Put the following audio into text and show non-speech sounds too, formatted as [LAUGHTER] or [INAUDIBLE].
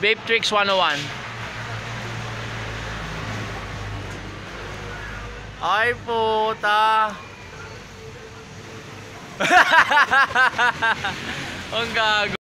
Vape Tricks 101. Ay puta. [LAUGHS] Ang gago.